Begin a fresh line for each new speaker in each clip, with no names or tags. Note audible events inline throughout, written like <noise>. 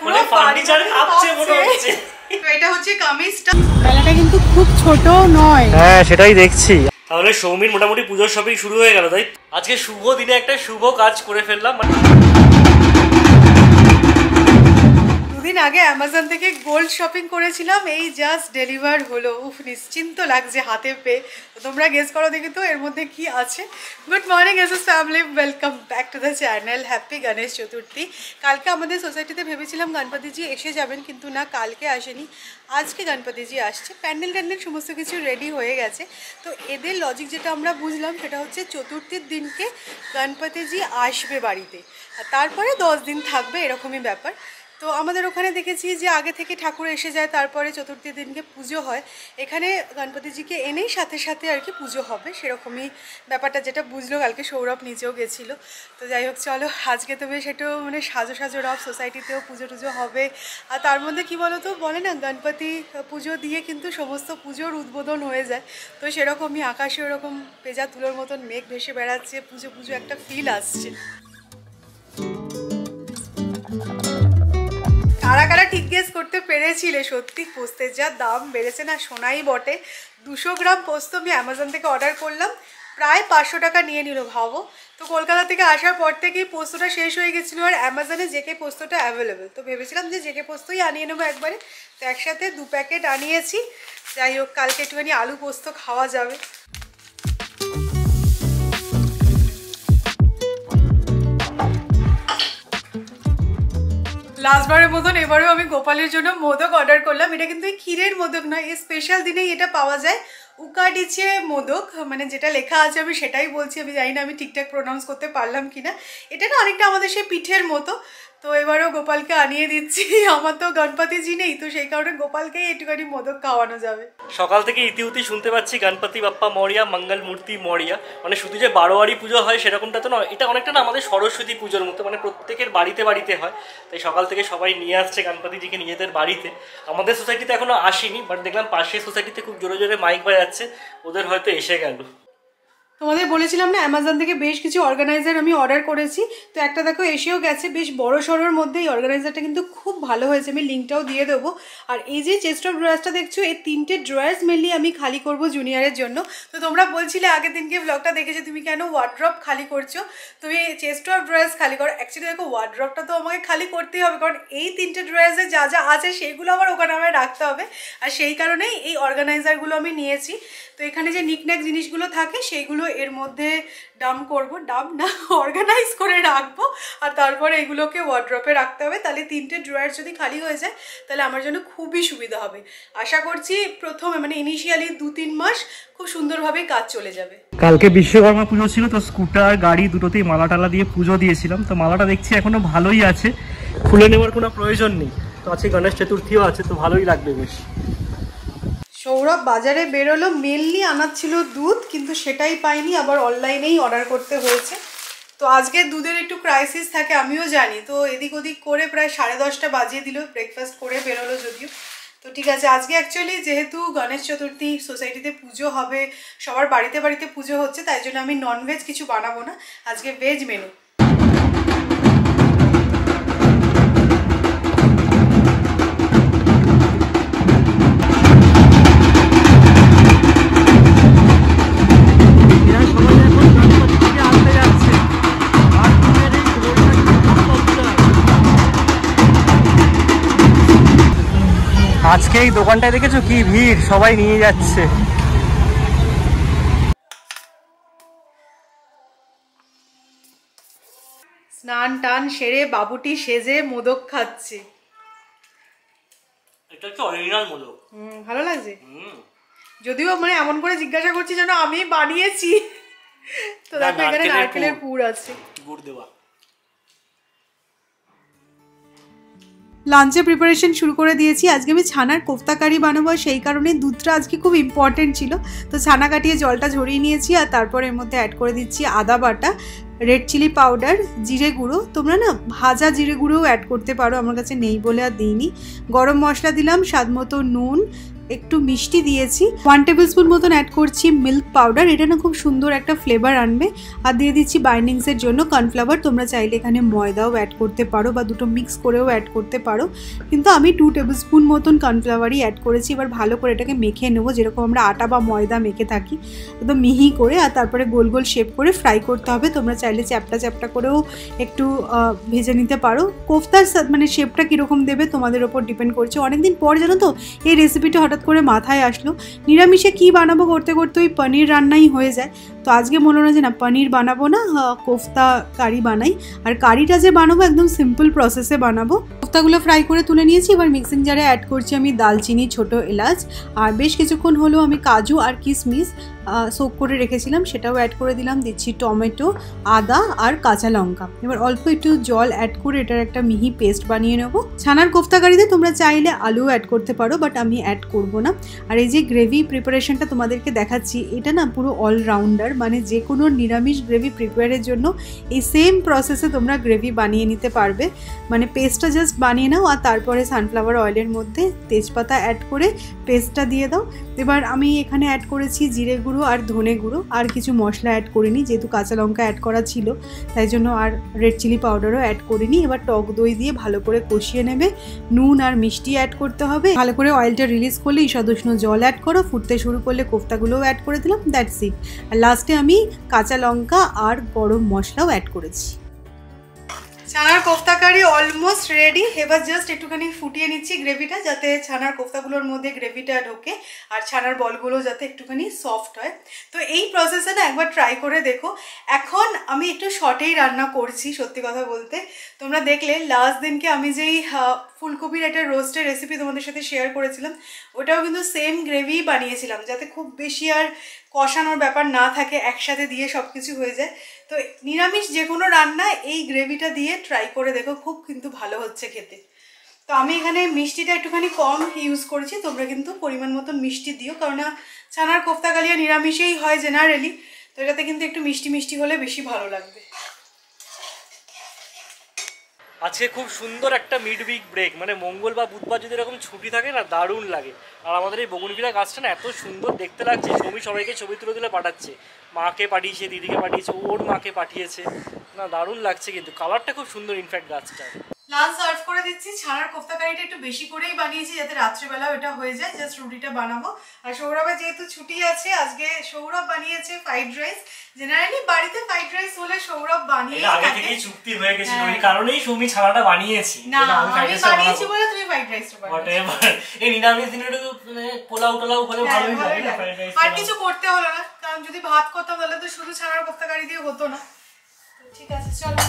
পুরো
মানে ফার্নিচার কাঁপছে মনে হচ্ছে।
এটা হচ্ছে কামিজটা মেলাটা কিন্তু খুব ছোট নয়।
হ্যাঁ সেটাই দেখছি। তাহলে সৌমির মোটামুটি পুজোর শপিং শুরু হয়ে গেল তাই? আজকে শুভ দিনে একটা শুভ কাজ করে ফেললাম
দুদিন আগে অ্যামাজন থেকে গোল্ড শপিং করেছিলাম, এই জাস্ট ডেলিভার হলো। উফ, নিশ্চিন্ত লাগছে হাতে পেয়ে। তোমরা গেস করো দেখি তো এর মধ্যে কি আছে। Good morning S S family welcome back to the channel happy Ganesh Chaturthi কালকে আমাদের সোসাইটিতে ভেবেছিলাম গণপতিজি এসে যাবেন, কিন্তু না, কালকে আসেনি। আজকে গণপতিজি আসছে। প্যান্ডেল ট্যান্ডেল সমস্ত কিছু রেডি হয়ে গেছে। তো এদের লজিক যেটা আমরা বুঝলাম, সেটা হচ্ছে চতুর্থীর দিনকে গণপতিজি আসবে বাড়িতে। তারপরে দশ দিন থাকবে, এরকমই ব্যাপার। তো আমাদের ওখানে দেখেছি যে আগে থেকে ঠাকুর এসে যায়, তারপরে চতুর্থী দিনকে পুজো হয়। এখানে গণপতিজিকে এনেই সাথে সাথে আর কি পুজো হবে, সেরকমই ব্যাপারটা যেটা বুঝলো। কালকে সৌরভ নিজেও গেছিল। তো যাই হোক, চলো, আজকে তো বেশ মানে সাজো সাজো রব, সোসাইটিতেও পুজো টুজো হবে। আর তার মধ্যে কি বলো তো বলে না, গণপতি পুজো দিয়ে কিন্তু সমস্ত পুজোর উদ্বোধন হয়ে যায়। তো সেরকমই আকাশে ওরকম পেজা তুলোর মতন মেঘ ভেসে বেড়াচ্ছে, পুজো পুজো একটা ফিল আসছে। কারা কারা ঠিক গেস করতে পেরেছিলে। সত্যি পোস্তের যা দাম বেড়েছে না সোনাই বটে। দুশো গ্রাম পোস্ত আমি অ্যামাজন থেকে অর্ডার করলাম। প্রায় পাঁচশো টাকা নিয়ে নিল ভাবো। তো কলকাতা থেকে আসার পর থেকেই পোস্তটা শেষ হয়ে গেছিল আর অ্যামাজনে জেকে পোস্তটা অ্যাভেলেবেল তো ভেবেছিলাম যে জেকে পোস্তই আনিয়ে নেব একবারে। তো একসাথে দু প্যাকেট আনিয়েছি। যাই হোক, কালকে একটুখানি আলু পোস্ত খাওয়া যাবে। লাস্টবারের মতন এবারেও আমি গোপালের জন্য মোদক অর্ডার করলাম। এটা কিন্তু ক্ষীরের মোদক নয়, এই স্পেশাল দিনেই এটা পাওয়া যায়। উকাডিচে মোদক মানে যেটা লেখা আছে আমি সেটাই বলছি, আমি জানি না আমি ঠিকঠাক প্রোনাউন্স করতে পারলাম কিনা। এটা না অনেকটা আমাদের সেই পিঠের মতো। তো এবারও গোপালকে আনিয়ে দিচ্ছি। <laughs> আমার তো গণপতিজি নেই, তো সেই কারণে গোপালকেই একটুখানি মোদক খাওয়ানো যাবে।
সকাল থেকে ইতিউতি শুনতে পাচ্ছি, গণপতি বাপ্পা মরিয়া মঙ্গল মূর্তি মরিয়া। মানে শুধু যে বারোয়ারি পুজো হয় সেরকমটা তো নয়, এটা অনেকটা না আমাদের সরস্বতী পুজোর মতো মানে প্রত্যেকের বাড়িতে বাড়িতে হয়। তাই সকাল থেকে সবাই নিয়ে আসছে গণপতিজিকে নিজেদের বাড়িতে। আমাদের সোসাইটিতে এখনও আসেনি বাট দেখলাম পাশের সোসাইটিতে খুব জোরে জোরে মাইক বাজাচ্ছে, ওদের হয়তো এসে গেল।
তোমাদের বলেছিলাম না অ্যামাজন থেকে বেশ কিছু অর্গানাইজার আমি অর্ডার করেছি। তো একটা দেখো, এসেও গেছে, বেশ বড় সড়োর মধ্যে এই অর্গানাইজারটা কিন্তু খুব ভালো হয়েছে, আমি লিঙ্কটাও দিয়ে দেবো। আর এই যে চেস্ট অফ ড্রয়ার্সটা দেখছ এই তিনটে ড্রয়ার্স মেনলি আমি খালি করব জুনিয়রের জন্য। তো তোমরা বলছিলে আগের দিনকে ব্লগটা দেখেছ তুমি কেন ওয়ার্ড্রপ খালি করছ? তুমি চেস্ট অফ ড্রয়ার্স খালি করো। অ্যাকচুয়ালি দেখো ওয়ার্ড্রপটা তো আমাকে খালি করতেই হবে, কারণ এই তিনটে ড্রয়ার্সে যা যা আছে সেইগুলো আবার ওখানে আমায় রাখতে হবে। আর সেই কারণেই এই অর্গানাইজারগুলো আমি নিয়েছি। তো এখানে যে নিকন্যাক জিনিসগুলো থাকে সেইগুলো এর মধ্যে ডাম করব, ডাম না অর্গানাইজ করে রাখব। আর তারপরে এগুলোকে ওয়ার্ড্রপে রাখতে হবে। তাহলে তিনটে ড্রয়ার যদি খালি হয়ে যায়, তাহলে আমার জন্য খুবই সুবিধা হবে। আশা করছি প্রথমে মানে ইনিশিয়ালি দু তিন মাস খুব সুন্দরভাবে কাজ চলে যাবে।
কালকে বিশ্বকর্মা পুজো ছিল, তো স্কুটার গাড়ি দুটোতেই মালা টালা দিয়ে পুজো দিয়েছিলাম। তো মালাটা দেখছি এখনও ভালোই আছে। খুলে নেওয়ার কোনো প্রয়োজন নেই। তো আছে গণেশ চতুর্থীও আছে, তো ভালোই লাগবে বেশ।
সৌরভ বাজারে বেরোলো মেনলি আনার ছিল দুধ, কিন্তু সেটাই পাইনি, আবার অনলাইনেই অর্ডার করতে হয়েছে। তো আজকে দুধের একটু ক্রাইসিস থাকে, আমিও জানি। তো এদিক ওদিক করে প্রায় সাড়ে দশটা বাজিয়ে দিল ব্রেকফাস্ট করে বেরোলো যদিও। তো ঠিক আছে, আজকে অ্যাকচুয়ালি যেহেতু গণেশ চতুর্থী সোসাইটিতে পুজো হবে, সবার বাড়িতে বাড়িতে পুজো হচ্ছে, তাই জন্য আমি ননভেজ কিছু বানাবো না। আজকে ভেজ মেনু
আজকে এই দোকানটায় দেখেছ কি ভিড়? সবাই নিয়ে যাচ্ছে।
স্নান টান সেরে বাবুটি সেজে মোদক খাচ্ছে।
এটা হচ্ছে অরিজিনাল মোদক।
হুম ভালো লাগছে?
হুম।
যদিও মানে এমন করে জিজ্ঞাসা করছি যেন আমি বানিয়েছি। তো দেখো এখানে
নারকেলের। পুর
আছে।
গুড় দেওয়া।
লাঞ্চে প্রিপারেশন শুরু করে দিয়েছি। আজকে আমি ছানার কোফতাকারি বানাবো সেই কারণে দুধটা আজকে খুব ইম্পর্টেন্ট ছিল। তো ছানা কাটিয়ে জলটা ঝরিয়ে নিয়েছি, আর তারপর এর মধ্যে অ্যাড করে দিচ্ছি আদা বাটা রেড চিলি পাউডার জিরে গুঁড়ো। তোমরা না ভাজা জিরে গুঁড়োও অ্যাড করতে পারো, আমার কাছে নেই বলে আর দিইনি। গরম মশলা দিলাম, স্বাদ মতো নুন একটু মিষ্টি দিয়েছি। ওয়ান টেবিল স্পুন মতন অ্যাড করছি মিল্ক পাউডার এটা না খুব সুন্দর একটা ফ্লেভার আনবে। আর দিয়ে দিচ্ছি বাইন্ডিংসের জন্য কর্নফ্লাওয়ার তোমরা চাইলে এখানে ময়দাও অ্যাড করতে পারো বা দুটো মিক্স করেও অ্যাড করতে পারো। কিন্তু আমি টু টেবিল স্পুন মতন কর্নফ্লাওয়ারই অ্যাড করেছি। এবার ভালো করে এটাকে মেখে নেব। যেরকম আমরা আটা বা ময়দা মেখে থাকি, একদম মিহি করে আর তারপরে গোল গোল শেপ করে ফ্রাই করতে হবে। তোমরা চাইলে চ্যাপটা চ্যাপটা করেও একটু ভেজে নিতে পারো। কোফতার মানে শেপটা কীরকম দেবে তোমাদের ওপর ডিপেন্ড করছে। অনেকদিন পর জানো তো, এই রেসিপিটা হঠাৎ করে মাথায় আসলো, নিরামিষে কি বানাবো করতে করতে ওই পনির রান্নাই হয়ে যায়। তো আজকে মনে হলো যে না, পনির বানাবো না কোফতা কারি বানাই। আর কারিটা যে বানাবো একদম সিম্পল প্রসেসে বানাবো। কোফতাগুলো ফ্রাই করে তুলে নিয়েছি, এবার মিক্সিং জারে অ্যাড করছি আমি দালচিনি, ছোট এলাচ। আর বেশ কিছুক্ষণ হলো আমি কাজু আর কিশমিশ। সোক করে রেখেছিলাম, সেটাও অ্যাড করে দিলাম, দিচ্ছি টমেটো, আদা আর কাঁচা লঙ্কা। এবার অল্প একটু জল অ্যাড করে এটার একটা মিহি পেস্ট বানিয়ে নেব। ছানার কোফতা কারিতে তোমরা চাইলে আলু অ্যাড করতে পারো বাট আমি অ্যাড করব না। আর এই যে গ্রেভি প্রিপারেশনটা তোমাদেরকে দেখাচ্ছি, এটা না পুরো অলরাউন্ডার মানে যে কোনো নিরামিষ গ্রেভি প্রিপেয়ারের জন্য এই সেম প্রসেসে তোমরা গ্রেভি বানিয়ে নিতে পারবে। মানে পেস্টটা জাস্ট বানিয়ে নাও, আর তারপরে সানফ্লাওয়ার অয়েলের মধ্যে তেজপাতা অ্যাড করে পেস্টটা দিয়ে দাও। এবার আমি এখানে অ্যাড করেছি জিরে গুঁড়ো আর ধনে গুঁড়ো আর কিছু মশলা অ্যাড করিনি, যেহেতু কাঁচা লঙ্কা অ্যাড করা ছিল, তাই জন্য আর রেড চিলি পাউডারও অ্যাড করিনি। এবার টক দই দিয়ে ভালো করে কষিয়ে নেবে। নুন আর মিষ্টি অ্যাড করতে হবে। ভালো করে অয়েলটা রিলিজ করলে ঈষদুষ্ণ জল অ্যাড করো। ফুটতে শুরু করলে কোফতাগুলোও অ্যাড করে দিলাম দ্যাটস ইট আর লাস্টে আমি কাঁচা লঙ্কা আর গরম মশলাও অ্যাড করেছি। ছানার কোফতা কারি অলমোস্ট রেডি এবার জাস্ট একটুখানি ফুটিয়ে নিচ্ছি গ্রেভিটা যাতে ছানার কোফতাগুলোর মধ্যে গ্রেভিটা ঢোকে আর ছানার বলগুলো যাতে একটুখানি সফট হয়। তো এই প্রসেসে না একবার ট্রাই করে দেখো। এখন আমি একটু শর্টেই রান্না করছি সত্যি কথা বলতে। তোমরা দেখলে লাস্ট দিনকে আমি যেই ফুলকপির একটা রোস্টের রেসিপি তোমাদের সাথে শেয়ার করেছিলাম, ওটাও কিন্তু সেম গ্রেভি বানিয়েছিলাম, যাতে খুব বেশি আর কষানোর ব্যাপার না থাকে, একসাথে দিয়ে সব কিছু হয়ে যায়। তো নিরামিষ যে কোনো রান্না এই গ্রেভিটা দিয়ে ট্রাই করে দেখো, খুব কিন্তু ভালো হচ্ছে খেতে। তো আমি এখানে মিষ্টিটা একটুখানি কম ইউজ করেছি, তোমরা কিন্তু পরিমাণ মতো মিষ্টি দিও, কারণ ছানার কোফতা কালিয়া নিরামিষেই হয় জেনারেলি তো এটাতে কিন্তু একটু মিষ্টি মিষ্টি হলে বেশি ভালো লাগবে।
আজকে খুব সুন্দর একটা মিড উইক ব্রেক মানে মঙ্গল বা বুধবার যদি এরকম ছুটি থাকে না, দারুণ লাগে। আর আমাদের এই বগুনভিলা গাছটা না এত সুন্দর দেখতে লাগছে ছবি সবাইকে ছবি তুলে তুলে পাঠাচ্ছে। মাকে পাঠিয়েছে, দিদিকে পাঠিয়েছে, ওর মাকে পাঠিয়েছে। না, দারুণ লাগছে কিন্তু। কালারটা খুব সুন্দর ইনফ্যাক্ট গাছটা
লাঞ্চ সার্ভ করে দিচ্ছি। ছানার কোফতা কারিটা একটু বেশি করেই বানিয়েছি যাতে রাত্রেবেলাও এটা হয়ে যায়। জাস্ট রুটিটা বানাবো। আর সৌরভের যেহেতু ছুটি আছে আজকে সৌরভ বানিয়েছে ফ্রাইড রাইস জেনারেলি বাড়িতে ফ্রাইড রাইস হলে সৌরভ বানিয়ে
আগে থেকেই চুক্তি হয়ে গেছিল।
হ্যাঁ।
ওই কারণেই সৌমি ছানাটা বানিয়েছি।
না
আমি
বানিয়েছি বলে তুমি ফ্রাইড বানিয়েছো।
Whatever. এই নিরামিষ দিনে একটু মানে পোলাও টোলাও হলে
হ্যাঁ,
ভালোই
ভালোই
লাগে ফ্রাইড রাইস
আর কিছু করতে হলো না। কারণ যদি ভাত করতাম তাহলে তো শুধু ছানার কোফতা কারি দিয়ে হতো না। ঠিক আছে চলো।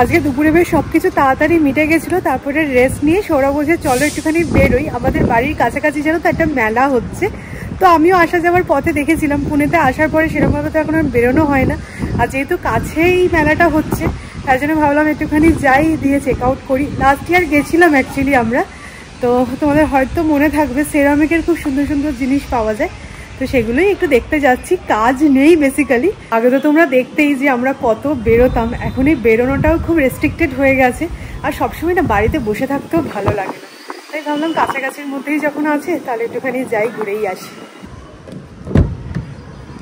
আজকে দুপুরে বেশ সব কিছু তাড়াতাড়ি মিটে গেছিল, তারপরে রেস্ট নিয়ে সৌরভ বলছে চলো একটুখানি বেরোই। আমাদের বাড়ির কাছাকাছি যেন তো একটা মেলা হচ্ছে। তো আমিও আসা যাওয়ার পথে দেখেছিলাম, পুনেতে আসার পরে সেরকমভাবে তো এখন আর বেরোনো হয় না। আর যেহেতু কাছেই মেলাটা হচ্ছে তাই জন্য ভাবলাম একটুখানি যাই, দিয়ে চেক আউট করি। লাস্ট ইয়ার গেছিলাম অ্যাকচুয়ালি আমরা। তো তোমাদের হয়তো মনে থাকবে সেরামিকের খুব সুন্দর সুন্দর জিনিস পাওয়া যায়। তো সেগুলোই একটু দেখতে যাচ্ছি, কাজ নেই বেসিক্যালি আগে তো তোমরা দেখতেই যে আমরা কত বেরোতাম, এখন এই বেরোনোটাও খুব রেস্ট্রিক্টেড হয়ে গেছে, আর সবসময় না বাড়িতে বসে থাকতেও ভালো লাগে না। তাই ভাবলাম কাছাকাছির মধ্যেই যখন আছে, তাহলে একটুখানি যাই, ঘুরেই আসি।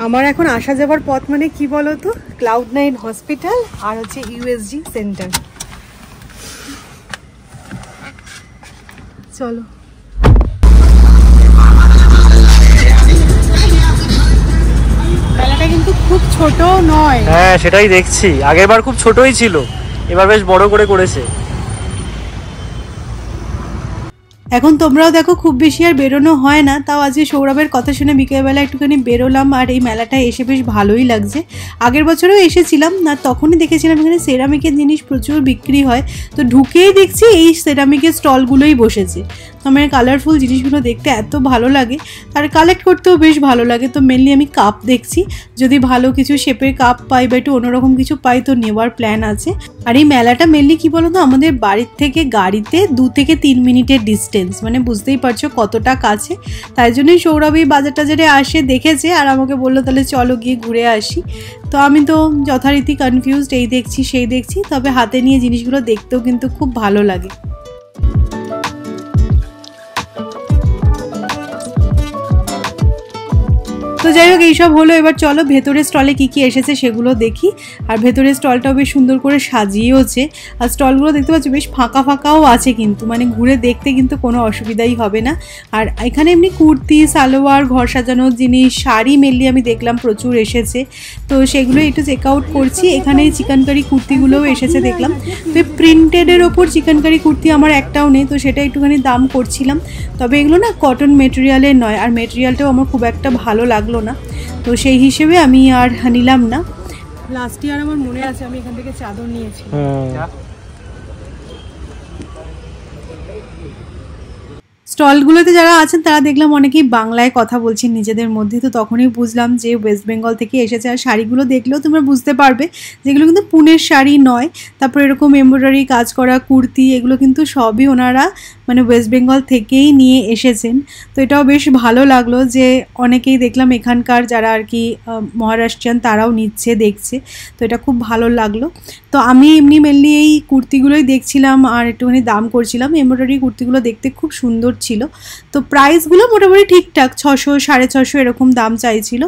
আমার এখন আসা যাবার পথ মানে কি বলো তো ক্লাউড নাইন হসপিটাল আর হচ্ছে ইউএসজি সেন্টার চলো। ছোট নয়।
হ্যাঁ সেটাই দেখছি। আগের বার খুব ছোটই ছিল। এবার বেশ বড় করে করেছে।
এখন তোমরাও দেখো, খুব বেশি আর বেরোনো হয় না। তাও আজকে সৌরভের কথা শুনে বিকেলবেলা একটুখানি বেরোলাম আর এই মেলাটায় এসে বেশ ভালোই লাগছে। আগের বছরেও এসেছিলাম, না তখনই দেখেছিলাম এখানে সেরামিকের জিনিস প্রচুর বিক্রি হয়। তো ঢুকেই দেখছি এই সেরামিকের স্টলগুলোই বসেছে। তো আমার কালারফুল জিনিসগুলো দেখতে এত ভালো লাগে, আর কালেক্ট করতেও বেশ ভালো লাগে। তো মেনলি আমি কাপ দেখছি। যদি ভালো কিছু শেপের কাপ পাই বা একটু অন্যরকম কিছু পাই, তো নেওয়ার প্ল্যান আছে। আর এই মেলাটা মেনলি কি বলতো? আমাদের বাড়ির থেকে গাড়িতে দু থেকে তিন মিনিটের ডিস্টেন্স মানে বুঝতেই পারছ কতটা কাছে। তাই জন্যই সৌরভ এই বাজার টাজারে আসে, দেখেছে আর আমাকে বলল, তাহলে চলো গিয়ে ঘুরে আসি। তো আমি তো যথারীতি কনফিউজড এই দেখছি, সেই দেখছি, তবে হাতে নিয়ে জিনিসগুলো দেখতেও কিন্তু খুব ভালো লাগে। তো যাই হোক, এইসব হলো। এবার চলো ভেতরের স্টলে কি কি এসেছে সেগুলো দেখি। আর ভেতরের স্টলটাও বেশ সুন্দর করে সাজিয়েওছে। আর স্টলগুলো দেখতে পাচ্ছি, বেশ ফাঁকা ফাঁকাও আছে কিন্তু। মানে ঘুরে দেখতে কিন্তু কোনো অসুবিধাই হবে না। আর এখানে এমনি কুর্তি, সালোয়ার, ঘর সাজানোর জিনিস, শাড়ি মেনলি আমি দেখলাম প্রচুর এসেছে। তো সেগুলো একটু চেক আউট করছি। এখানে চিকেন কারি কুর্তিগুলোও এসেছে দেখলাম। তো প্রিন্টেডের ওপর চিকেন কারি কুর্তি আমার একটাও নেই, তো সেটা একটুখানি দাম করছিলাম। তবে এগুলো না কটন মেটেরিয়ালের নয়। আর মেটেরিয়ালটাও আমার খুব একটা ভালো লাগল না। তো সেই হিসেবে আমি আর নিলাম না। লাস্ট ইয়ার আমার মনে আছে, আমি এখান থেকে চাদর নিয়েছি। স্টলগুলোতে যারা আছেন, তারা দেখলাম অনেকেই বাংলায় কথা বলছেন নিজেদের মধ্যে। তো তখনই বুঝলাম যে ওয়েস্ট বেঙ্গল থেকে এসেছে। আর শাড়িগুলো দেখলেও তোমরা বুঝতে পারবে যেগুলো কিন্তু পুনের শাড়ি নয়। তারপর এরকম এমব্রয়ডারি কাজ করা, কুর্তি, এগুলো কিন্তু সবই ওনারা মানে ওয়েস্ট বেঙ্গল থেকেই নিয়ে এসেছেন। তো এটাও বেশ ভালো লাগল যে অনেকেই দেখলাম এখানকার যারা আর কি মহারাষ্ট্রিয়ান, তারাও নিচ্ছে, দেখছে। তো এটা খুব ভালো লাগল। তো আমি এমনি মেনলি এই কুর্তিগুলোই দেখছিলাম আর একটুখানি দাম করছিলাম। এমব্রয়ডারি কুর্তিগুলো দেখতে খুব সুন্দর ছিল। তো প্রাইসগুলো মোটামুটি ঠিকঠাক ছশো সাড়ে ছশো এরকম দাম চাইছিল।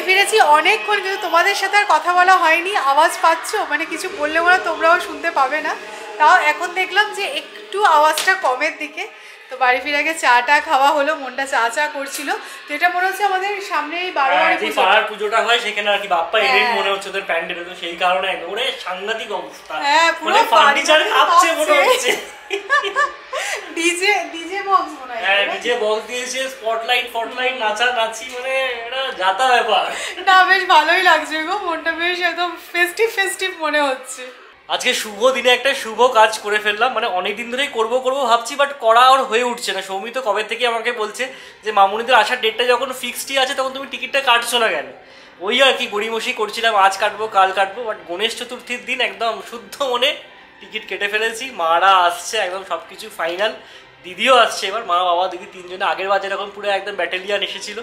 বাড়ি ফিরেছি অনেকক্ষণ কিন্তু তোমাদের সাথে আর কথা বলা হয়নি। আওয়াজ পাচ্ছ? মানে কিছু বললে বলে তোমরাও শুনতে পাবে না। তাও এখন দেখলাম যে একটু আওয়াজটা কমের দিকে। তো বাড়ি ফিরে আগে চাটা খাওয়া হলো মনটা চা চা করছিল। তো এটা মনে হচ্ছে আমাদের সামনে এই বারোয়ারি
যে
পুজো।
পাড়ার পুজোটা হয় সেখানে আর কি বাপ্পা
হ্যাঁ।
মনে হচ্ছে ওদের প্যান্ডেলে তো সেই কারণে ওরে সাংঘাতিক অবস্থা।
হ্যাঁ, পুরো
মানে ফার্নিচার
বাড়ি
কাঁপছে মনে হচ্ছে।
ডিজে ডিজে বক্স মনে হয়।
নিচে বক্স দিয়েছে স্পটলাইট ফটলাইট নাচা নাচি মানে এটা যাতা ব্যাপার।
না বেশ ভালোই লাগছে গো মনটা বেশ একদম ফেস্টিভ ফেস্টিভ মনে হচ্ছে।
আজকে শুভ দিনে একটা শুভ কাজ করে ফেললাম মানে অনেক দিন ধরেই করব করব ভাবছি বাট করা আর হয়ে উঠছে না। সৌমিত কবে থেকে আমাকে বলছে যে মামুনিদের আসার ডেটটা যখন ফিক্সডই আছে তখন তুমি টিকিটটা কাটছো না কেন? ওই আর কি গড়িমসি করছিলাম আজ কাটবো কাল কাটবো বাট গণেশ চতুর্থীর দিন একদম শুদ্ধ মনে টিকিট কেটে ফেলেছি, মারা আসছে একদম সব কিছু ফাইনাল দিদিও আসছে এবার, মা বাবা দিদি তিনজনে, আগের বার যেরকম পুরো একদম ব্যাটালিয়ান এসেছিল,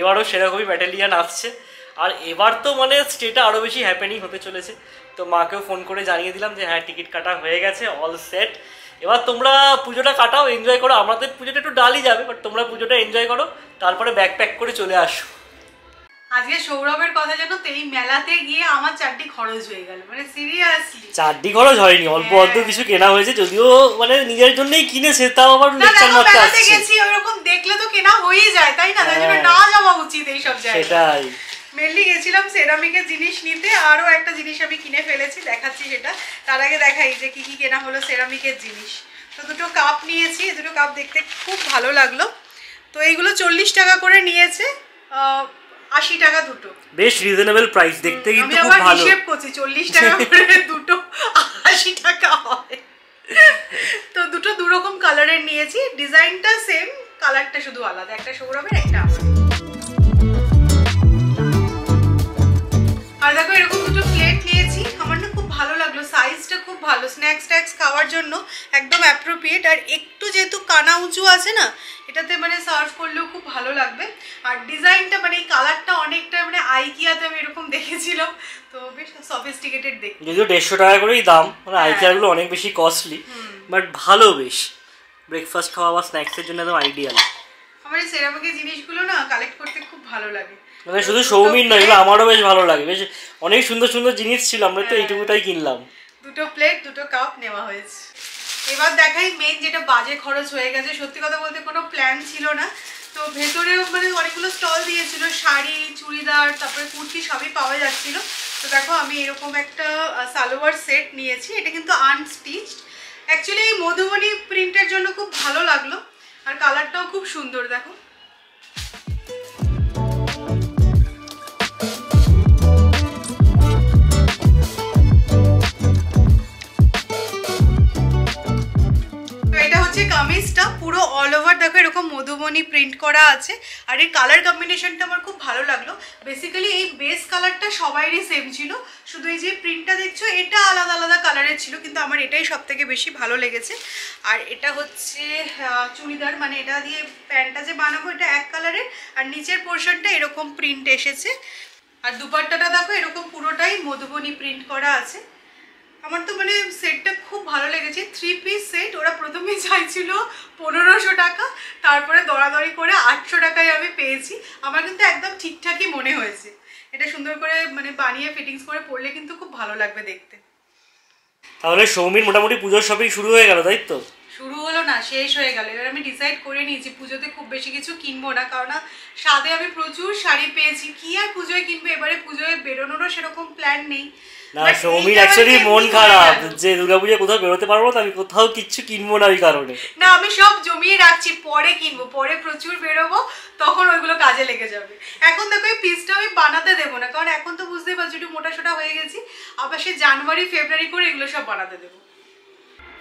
এবারও সেরকমই ব্যাটালিয়ান আসছে। আর এবার তো মানে স্টেটা আরও বেশি হ্যাপেনিং হতে চলেছে। তো মাকেও ফোন করে জানিয়ে দিলাম যে হ্যাঁ টিকিট কাটা হয়ে গেছে অল সেট এবার তোমরা পুজোটা কাটাও এনজয় করো। আমাদের পুজোটা একটু ডালই যাবে বাট তোমরা পুজোটা এনজয় করো, তারপরে ব্যাক প্যাক করে চলে আসো।
আজকে সৌরভের কথা তো এই মেলাতে গিয়ে আমার চারটি খরচ হয়ে গেল। মানে সিরিয়াসলি
চারটি খরচ হয়নি অল্প অল্প কিছু কেনা হয়েছে যদিও মানে নিজের জন্যই কিনেছে তাও আবার
না
লেকচার মারতে আসছে।
গেছি ওরকম দেখলে তো কেনা হয়েই যায় তাই না? তাই জন্য
হ্যাঁ।
না যাওয়া উচিত এইসব জায়গায়।
সেটাই।
মেনলি গেছিলাম সেরামিকের জিনিস নিতে আরও একটা জিনিস আমি কিনে ফেলেছি দেখাচ্ছি সেটা। তার আগে দেখাই যে কি কি কেনা হলো সেরামিকের জিনিস। তো দুটো কাপ নিয়েছি এই দুটো কাপ দেখতে খুব ভালো লাগল। তো এইগুলো চল্লিশ টাকা করে নিয়েছে। আহ, আশি টাকা দুটো।
বেশ রিজনেবল প্রাইস দেখতে কিন্তু খুব
আবার
ভালো।
হিসেব করছি চল্লিশ টাকা করে দুটো আশি টাকা হয়। তো দুটো দু রকম কালারের নিয়েছি ডিজাইনটা সেম কালারটা শুধু আলাদা একটা সৌরভের একটা আমার আর দেখো এরকম খুব ভালো। স্ন্যাক্স ট্যাক্স খাওয়ার জন্য একদম অ্যাপ্রোপ্রিয়েট আর একটু যেহেতু কানা উঁচু আছে না এটাতে মানে সার্ভ করলেও খুব ভালো লাগবে। আর ডিজাইনটা মানে এই কালারটা অনেকটা মানে আইকিয়াতে আমি এরকম <laughs> দেখেছিলাম। তো বেশ সফিস্টিকেটেড দেখতে।
যদিও দেড়শো টাকা করেই দাম মানে আইকিয়াগুলো অনেক বেশি কস্টলি বাট ভালো বেশ। ব্রেকফাস্ট খাওয়া বা স্ন্যাক্সের জন্য একদম আইডিয়াল
আমার এই সেরামিকের জিনিসগুলো না কালেক্ট করতে খুব ভালো লাগে।
মানে শুধু সৌমির নয় এগুলো আমারও বেশ ভালো লাগে। বেশ অনেক সুন্দর সুন্দর জিনিস ছিল আমরা তো এইটুকুটাই কিনলাম।
দুটো প্লেট দুটো কাপ নেওয়া হয়েছে। এবার দেখাই মেন যেটা বাজে খরচ হয়ে গেছে। সত্যি কথা বলতে কোনো প্ল্যান ছিল না। তো ভেতরেও মানে অনেকগুলো স্টল দিয়েছিল, শাড়ি, চুড়িদার, তারপরে কুর্তি সবই পাওয়া যাচ্ছিল। তো দেখো আমি এরকম একটা সালোয়ার সেট নিয়েছি। এটা কিন্তু আনস্টিচড অ্যাকচুয়ালি এই মধুবনী প্রিন্টের জন্য খুব ভালো লাগল। আর কালারটাও খুব সুন্দর, দেখো। কামিজটা পুরো অল ওভার দেখো এরকম মধুবনী প্রিন্ট করা আছে। আর এই কালার কম্বিনেশনটা আমার খুব ভালো লাগল। বেসিক্যালি এই বেস কালারটা সবাইরই সেম ছিল। শুধু এই যে প্রিন্টটা দেখছ, এটা আলাদা আলাদা কালারের ছিল, কিন্তু আমার এটাই সব থেকে বেশি ভালো লেগেছে। আর এটা হচ্ছে চুড়িদার মানে এটা দিয়ে প্যান্টটা যে বানাবো, এটা এক কালারের আর নিচের পোর্শনটা এরকম প্রিন্ট এসেছে। আর দুপাট্টাটা দেখো, এরকম পুরোটাই মধুবনী প্রিন্ট করা আছে। আমার তো মানে সেটটা খুব ভালো লেগেছে। থ্রি পিস সেট ওরা প্রথমে <laughs> চাইছিল পনেরোশো টাকা তারপরে দরাদরি করে আটশো টাকায় আমি পেয়েছি। আমার কিন্তু একদম ঠিকঠাকই মনে হয়েছে। এটা সুন্দর করে মানে বানিয়ে ফিটিংস করে পরলে কিন্তু খুব ভালো লাগবে দেখতে।
তাহলে সৌমির মোটামুটি পুজোর শপিং শুরু হয়ে গেল তাই তো?
শুরু হলো না শেষ হয়ে গেল। এবার আমি ডিসাইড করে নিয়েছি পুজোতে খুব বেশি কিছু কিনবো না কারণ সাদে আমি প্রচুর শাড়ি পেয়েছি। কি আর পুজোয় কিনবো? এবারে পুজোয় বেরোনোরও সেরকম প্ল্যান নেই।
না সৌমির অ্যাকচুয়ালি মন খারাপ যে দুর্গাপুজোয় কোথাও বেরোতে পারব না আমি কোথাও কিচ্ছু কিনবো না ওই কারণে।
না আমি সব জমিয়ে রাখছি পরে কিনবো পরে প্রচুর বেরোবো তখন ওইগুলো কাজে লেগে যাবে। এখন দেখো এই পিসটা আমি বানাতে দেবো না কারণ এখন তো বুঝতেই পারছ একটু মোটা সোটা হয়ে গেছি আবার সে জানুয়ারি ফেব্রুয়ারি করে এগুলো সব বানাতে দেবো।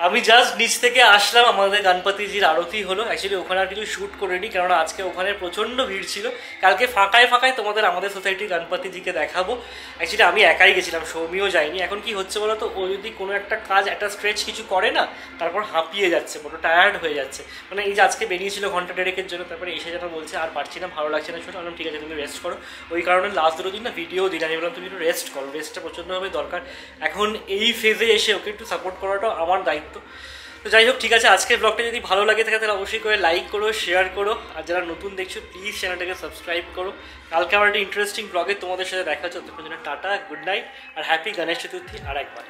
আমি জাস্ট নিচ থেকে আসলাম, আমাদের গণপতিজির আরতি হলো। অ্যাকচুয়ালি ওখানে আর কিছু শ্যুট করিনি কারণ আজকে ওখানে প্রচণ্ড ভিড় ছিল। কালকে ফাঁকায় ফাঁকায় তোমাদের আমাদের সোসাইটির গণপতিজিকে দেখাবো। অ্যাকচুয়ালি আমি একাই গেছিলাম, সৌমিও যাইনি এখন কি হচ্ছে বলো তো ও যদি কোনো একটা কাজ, একটা স্ট্রেচ কিছু করে না, তারপর হাঁপিয়ে যাচ্ছে বড় টায়ার্ড হয়ে যাচ্ছে। মানে এই যে আজকে বেরিয়েছিল ঘণ্টা দেড়েকের জন্য, তারপরে এসে যেন বলছে, আর পারছি না, ভালো লাগছে না, শুনে। বললাম, ঠিক আছে, তুমি রেস্ট করো। ওই কারণে লাস্ট দুটো দিন না ভিডিও দিলাম। আমি বললাম, তুমি একটু রেস্ট করো রেস্টটা প্রচণ্ডভাবে দরকার। এখন এই ফেজে এসে ওকে একটু সাপোর্ট করাটাও আমার দায়িত্ব। তো যাই হোক, ঠিক আছে, আজকের ব্লগটা যদি ভালো লাগে থাকে, তাহলে অবশ্যই করে লাইক করো শেয়ার করো। আর যারা নতুন দেখছ প্লিজ চ্যানেলটাকে সাবস্ক্রাইব করো। কালকে আমার একটা ইন্টারেস্টিং ব্লগে তোমাদের সাথে দেখা হচ্ছে। ততক্ষণ টাটা গুড নাইট আর হ্যাপি গণেশ চতুর্থী আর একবার।